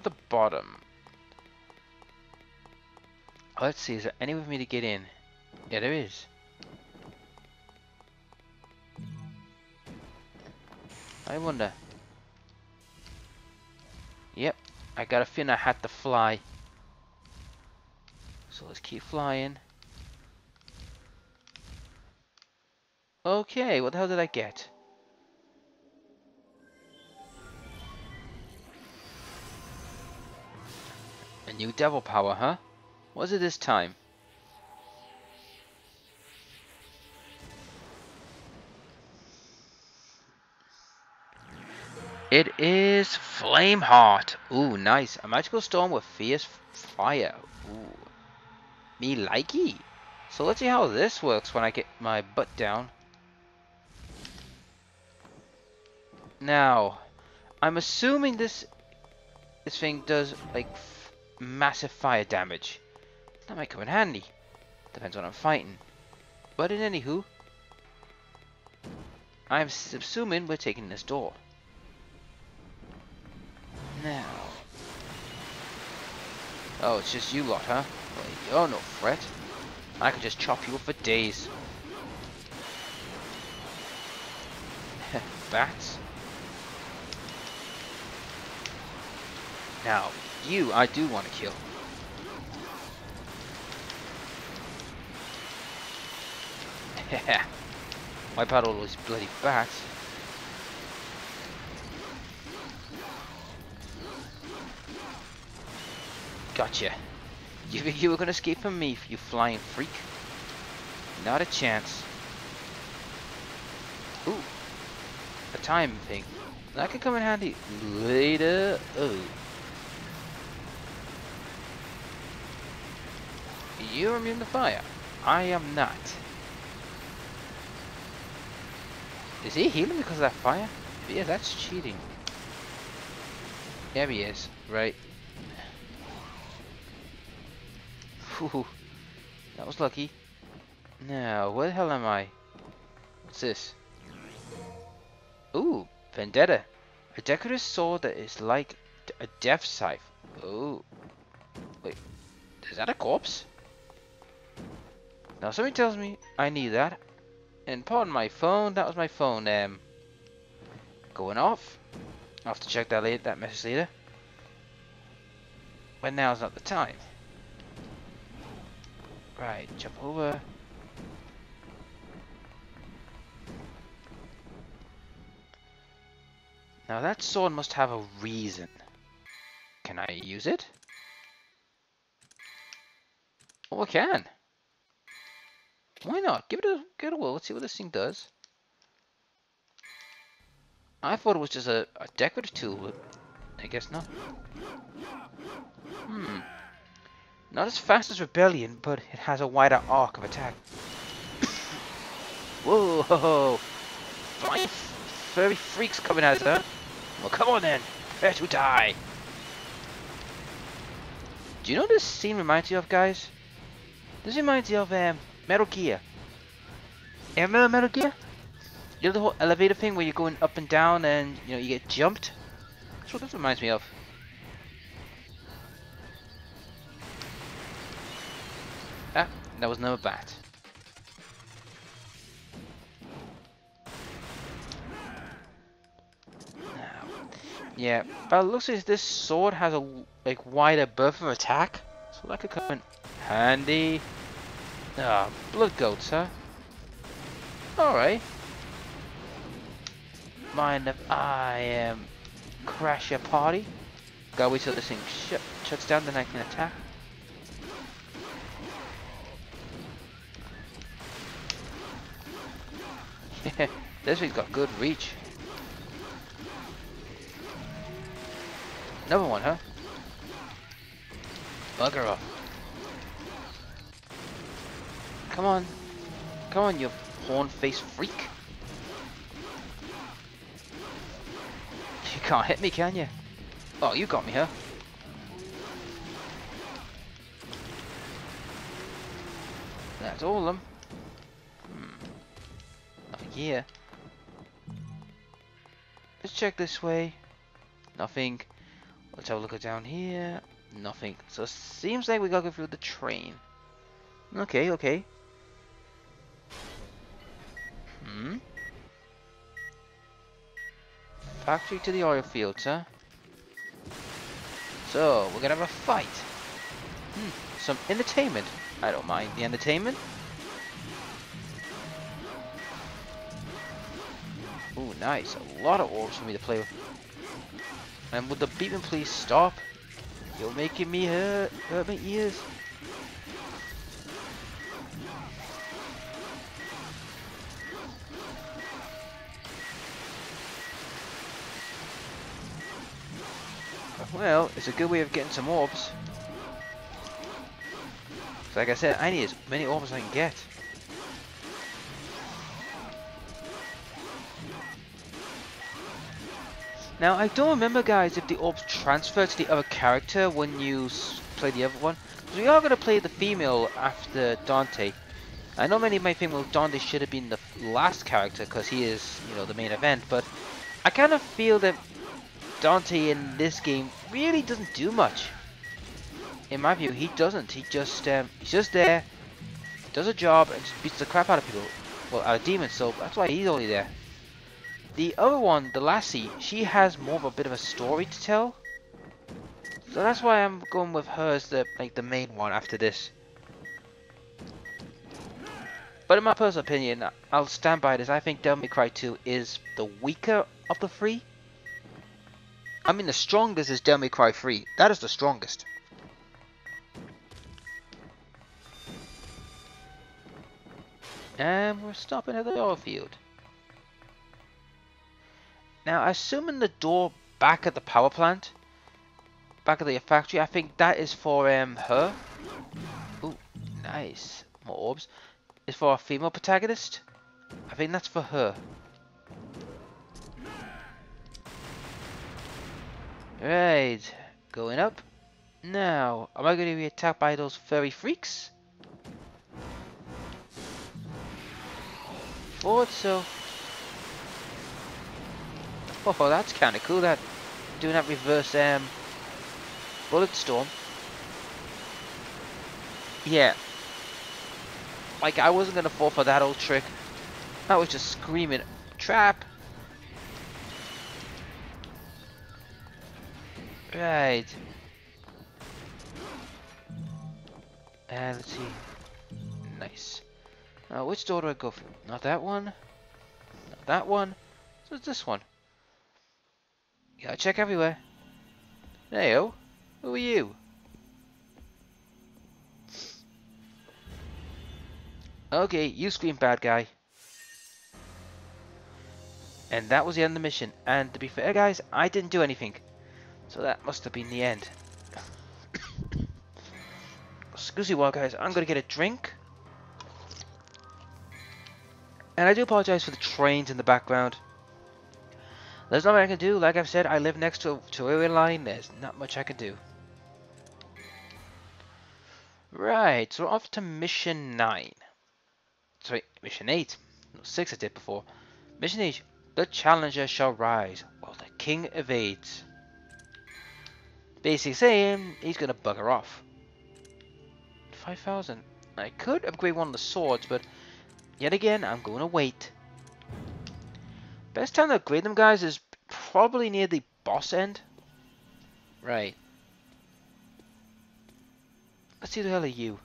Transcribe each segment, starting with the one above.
at the bottom. Let's see, is there any way for me to get in? Yeah, there is. I wonder. Yep, I got a feeling I had to fly. So let's keep flying. Okay, what the hell did I get? New devil power, huh? What is it this time? It is Flameheart. Ooh, nice. A magical storm with fierce fire. Ooh. Me likey. So let's see how this works when I get my butt down. Now, I'm assuming this this thing does like massive fire damage. That might come in handy. Depends on what I'm fighting. But in anywho, I'm assuming we're taking this door. Now. Oh, it's just you lot, huh? Well, you're no threat. I could just chop you up for days. Bats. Now, you I do want to kill. Wipe out all those bloody bats. Gotcha. You you were gonna escape from me, you flying freak? Not a chance. Ooh. A time thing. That could come in handy later. Oh. You're immune to fire. I am not. Is he healing because of that fire? Yeah, that's cheating. There he is. Right. Whew. That was lucky. Now, where the hell am I? What's this? Ooh, Vendetta. A decorative sword that is like a death scythe. Ooh. Wait, is that a corpse? Now somebody tells me I need that. And pardon my phone, that was my phone um going off. I'll have to check that later that message later. But now's not the time. Right, jump over. Now that sword must have a reason. Can I use it? Oh, I can. Why not? Give it a give it a whirl. Let's see what this thing does. I thought it was just a, a decorative tool, but I guess not. Hmm. Not as fast as Rebellion, but it has a wider arc of attack. Whoa! Ho, ho. Flying furry freaks coming at us? Well, come on then. Prepare to die. Do you know what this scene reminds you of, guys? This reminds you of um, Metal Gear. You remember Metal Gear? You know the whole elevator thing where you're going up and down and you know you get jumped? That's what this reminds me of. Ah, that was no bat. Yeah, but it looks like this sword has a like wider berth of attack, so that could come in handy. Ah, blood goats, huh? Alright. Mind if I um, crash your party? Gotta wait till this thing sh shuts down, then I can attack. this thing's got good reach. Another one, huh? Bugger off. Come on. Come on, you horn-faced freak. You can't hit me, can you? Oh, you got me, huh? That's all of them. Hmm. Nothing here. Let's check this way. Nothing. Let's have a look down here. Nothing. So it seems like we gotta go through the train. Okay, okay. Factory to the oil fields, huh? So, we're gonna have a fight. Hmm, some entertainment. I don't mind the entertainment. Ooh, nice. A lot of orbs for me to play with. And would the beatman please stop? You're making me hurt, hurt my ears. It's a good way of getting some orbs. So like I said, I need as many orbs as I can get. Now, I don't remember, guys, if the orbs transfer to the other character when you play the other one. We are going to play the female after Dante. I know many might think, well, Dante should have been the last character because he is, you know, the main event. But I kind of feel that Dante in this game really doesn't do much. In my view, he doesn't. He just, um, he's just there, does a job, and just beats the crap out of people. Well, out of demons, so that's why he's only there. The other one, the lassie, she has more of a bit of a story to tell. So that's why I'm going with her as the like the main one after this. But in my personal opinion, I'll stand by this. I think Devil May Cry 2 is the weaker of the three. I mean, the strongest is May Cry 3. That is the strongest. And we're stopping at the oil field. Now, assuming the door back at the power plant, back at the factory, I think that is for um her. Ooh, nice. More orbs. Is for a female protagonist. I think that's for her. Right, going up. Now, am I going to be attacked by those furry freaks? Thought so. Oh, that's kind of cool. That doing that reverse um, bullet storm. Yeah. Like I wasn't gonna fall for that old trick. I was just screaming, trap. Right. And uh, let's see. Nice. Now, which door do I go for? Not that one. Not that one. So it's this one. Gotta check everywhere. Heyo, who are you? Okay, you scream bad guy. And that was the end of the mission. And to be fair guys, I didn't do anything. So that must have been the end. Excuse me while guys, I'm gonna get a drink. And I do apologize for the trains in the background. There's nothing I can do. Like I've said, I live next to, to a railway line. There's not much I can do. Right, so we're off to mission 9. Sorry, mission 8. No, 6 I did before. Mission 8. The challenger shall rise while the king evades. Basically saying he's to bugger off. 5,000. I could upgrade one of the swords, but yet again, I'm going to wait. Best time to upgrade them, guys, is probably near the boss end. Right. Let's see the hell are you.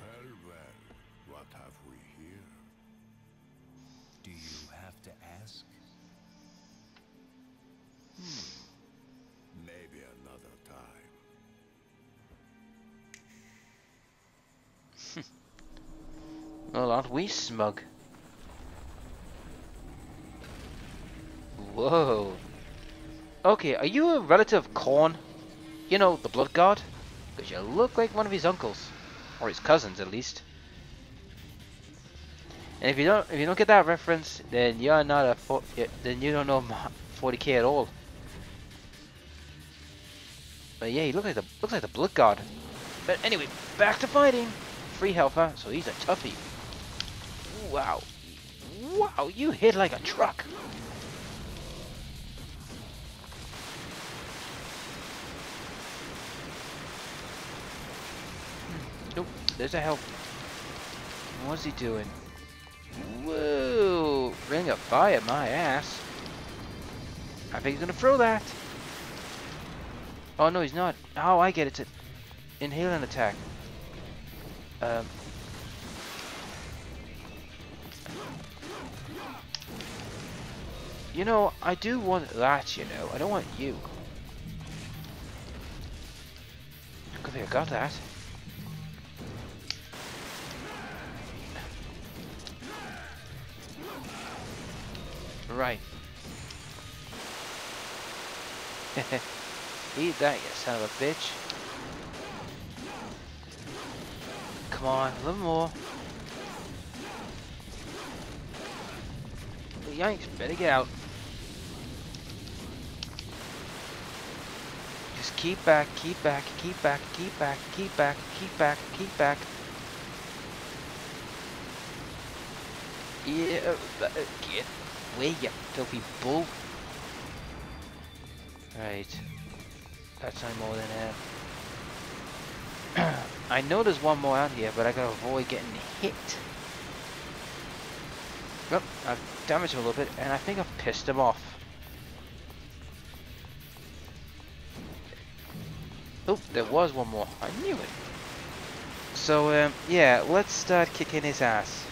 Well, well, what have we here? Do you have to ask? Well, aren't we smug? Whoa. Okay, are you a relative of Khorne? You know, the blood god? Because you look like one of his uncles. Or his cousins, at least. And if you don't, if you don't get that reference, then you're not a, then you don't know 40k at all. But yeah, he looks like the looks like the blood god. But anyway, back to fighting. Free huh? So he's a toughie. Wow. Wow, you hit like a truck. Nope, there's a help. What's he doing? Whoa! Ring of fire, my ass. I think he's gonna throw that. Oh no, he's not. Oh, I get it. To inhale an attack. Um. You know, I do want that, you know. I don't want you. Good thing I got that. Right. Eat that, you son of a bitch. Come on, a little more. Yikes, better get out. Keep back, keep back, keep back, keep back, keep back, keep back, keep back. Yeah, uh, get away, you filthy bull. Right. That's no more than that. I know there's one more out here, but I gotta avoid getting hit. Yep, I've damaged him a little bit, and I think I've pissed him off. Oh, there was one more. I knew it. So, um, yeah, let's start kicking his ass.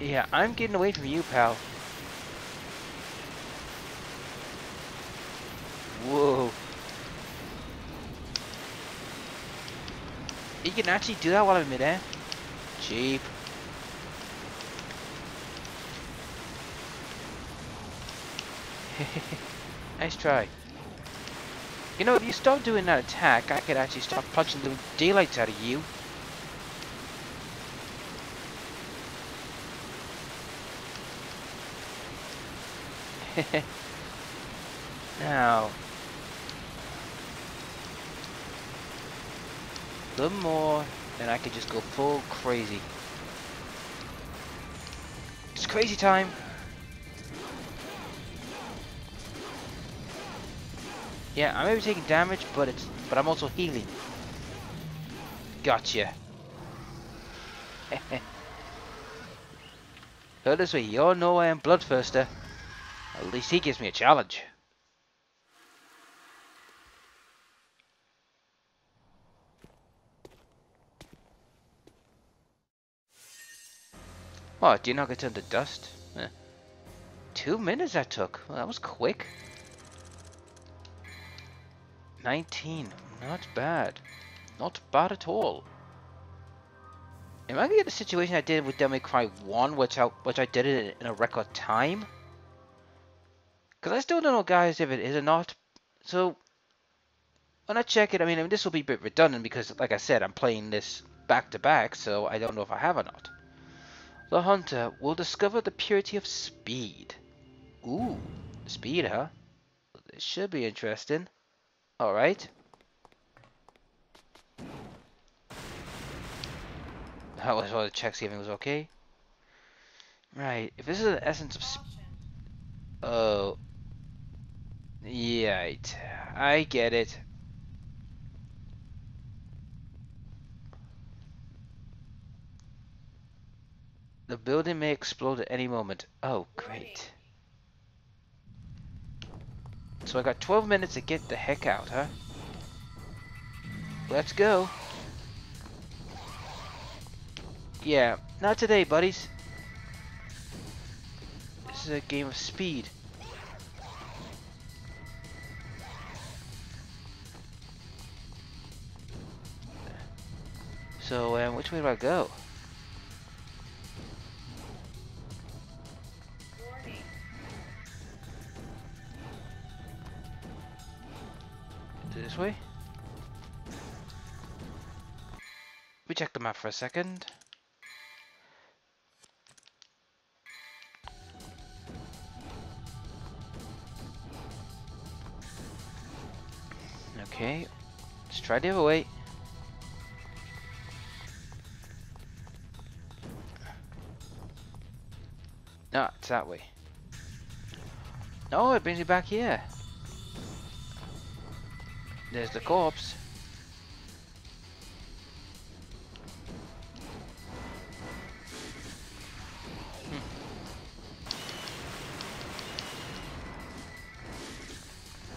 Yeah, I'm getting away from you, pal. Whoa. You can actually do that while I'm midair? Cheap. nice try. You know, if you stop doing that attack, I could actually start punching the daylights out of you. now, a little more, and I could just go full crazy. It's crazy time. Yeah, I may be taking damage, but it's but I'm also healing. Gotcha. Put this way, you're no I am Bloodthirster. At least he gives me a challenge. Oh, do you not get turned to dust? Eh. Two minutes that took. Well, that was quick. 19. Not bad. Not bad at all. Am I gonna get the situation I did with Devil Cry 1, which I, which I did it in a record time? Because I still don't know, guys, if it is or not. So, when I check it, I mean, I mean, this will be a bit redundant because, like I said, I'm playing this back to back, so I don't know if I have or not. The hunter will discover the purity of speed. Ooh, speed, huh? This should be interesting. Alright. I was want to check see if it was okay. Right, if this is the essence of Oh. Yeah, I get it. The building may explode at any moment. Oh, great. So I got 12 minutes to get the heck out, huh? Let's go. Yeah, not today, buddies. This is a game of speed. So, um, which way do I go? for a second. Okay, let's try the other way. No, it's that way. No, it brings me back here. There's the corpse.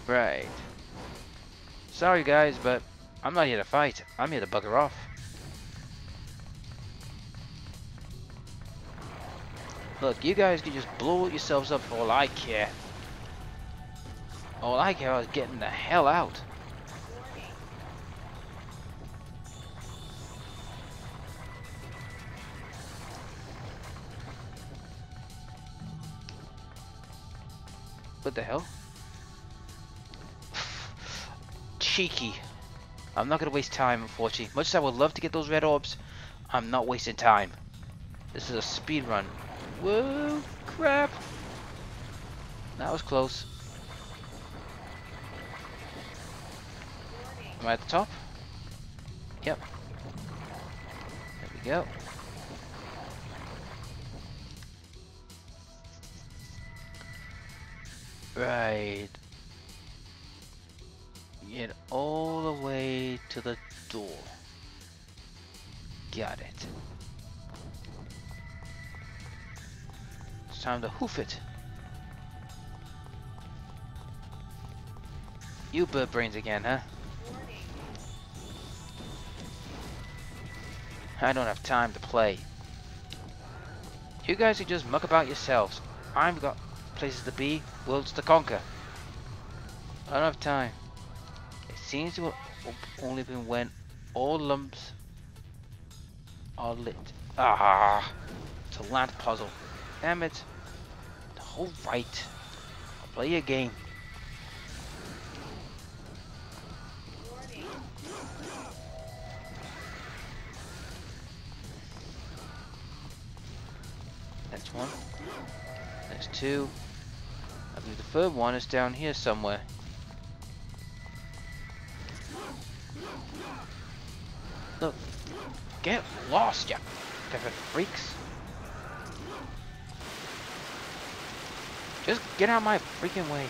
Right. Sorry guys, but I'm not here to fight. I'm here to bugger off. Look, you guys can just blow yourselves up for all I care. All I care is getting the hell out. What the hell? Cheeky. I'm not gonna waste time, unfortunately. Much as I would love to get those red orbs, I'm not wasting time. This is a speed run. Whoa, crap. That was close. Am I at the top? Yep. There we go. Right. Get all the way to the door. Got it. It's time to hoof it. You bird brains again, huh? I don't have time to play. You guys can just muck about yourselves. I've got places to be, worlds to conquer. I don't have time. Seems to only been when all lumps are lit. Ah, it's a land puzzle. Damn it. Alright. I'll play your game. That's one. That's two. I believe the third one is down here somewhere. Get lost, you different freaks. Just get out of my freaking way.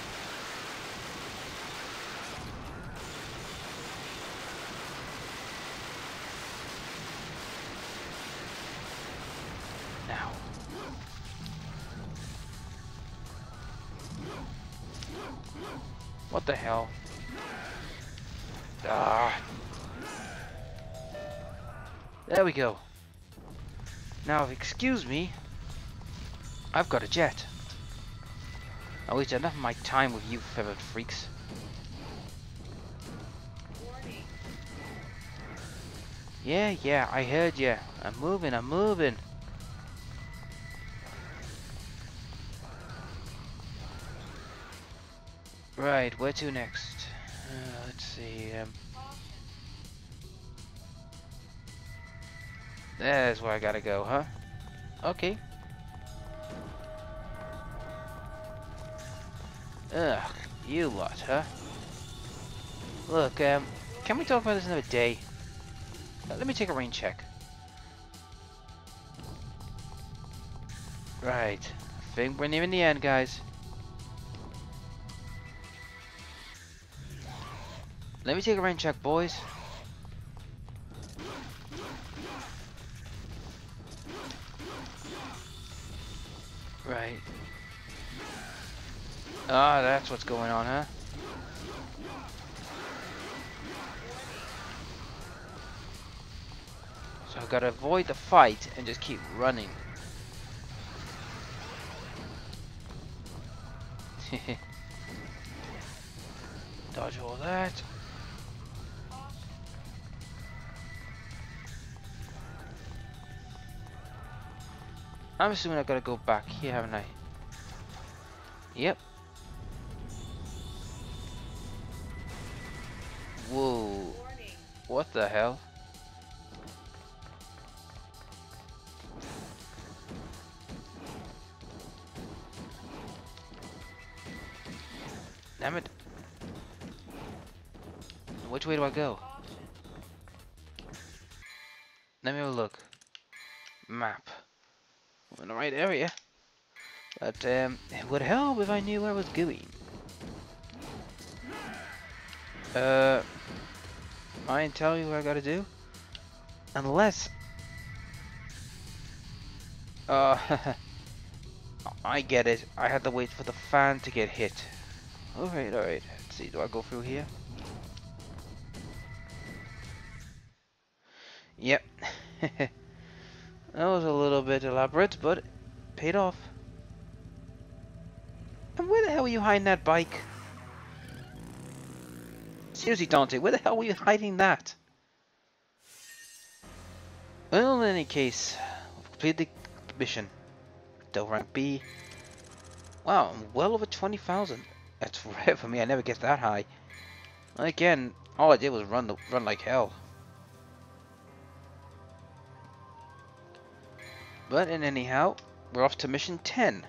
Now. What the hell? Ah. There we go. Now, excuse me. I've got a jet. I wasted enough of my time with you feathered freaks. Yeah, yeah, I heard ya. I'm moving, I'm moving. Right, where to next? Uh, let's see. Um, there's where I gotta go, huh? Okay. Ugh, you lot, huh? Look, um, can we talk about this another day? Uh, let me take a rain check. Right, I think we're nearing the end, guys. Let me take a rain check, boys. What's going on, huh? So I've got to avoid the fight and just keep running. Dodge all that. I'm assuming I gotta go back here, haven't I? Yep. Whoa. What the hell? Damn it. Which way do I go? Let me have a look. Map. I'm in the right area. But um, it would help if I knew where I was going. Uh, I ain't tell you what I gotta do. Unless... Uh, I get it. I had to wait for the fan to get hit. Alright, alright. Let's see, do I go through here? Yep. that was a little bit elaborate, but paid off. And where the hell were you hiding that bike? Seriously, Dante, where the hell were you hiding that? Well, in any case, we've completed the mission. Del rank B. Wow, I'm well over 20,000. That's rare for me, I never get that high. Again, all I did was run the, run like hell. But in anyhow, we're off to mission 10.